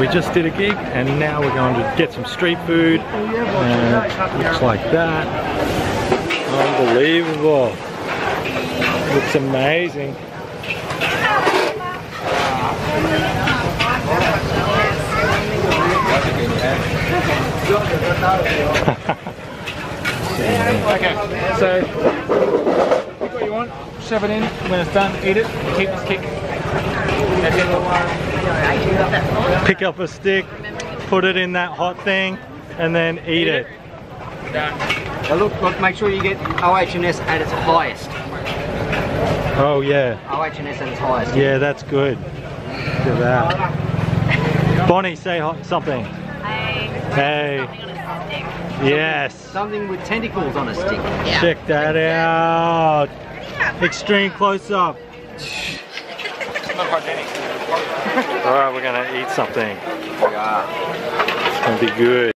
we just did a gig and now we're going to get some street food. And looks like that. Unbelievable. Looks amazing. Okay, so pick what you want, shove it in. When it's done, eat it. Keep this kick. That's it. Pick up a stick, put it in that hot thing, and then eat it. Done. Look, look, make sure you get OH&S at its highest. Oh yeah, OH&S at its highest. yeah, that's good. Look at that. Bonnie, say ho- something. Hey. Yes. Something with tentacles on a stick. Check that out. Extreme close up. All right, we're gonna eat something. It's gonna be good.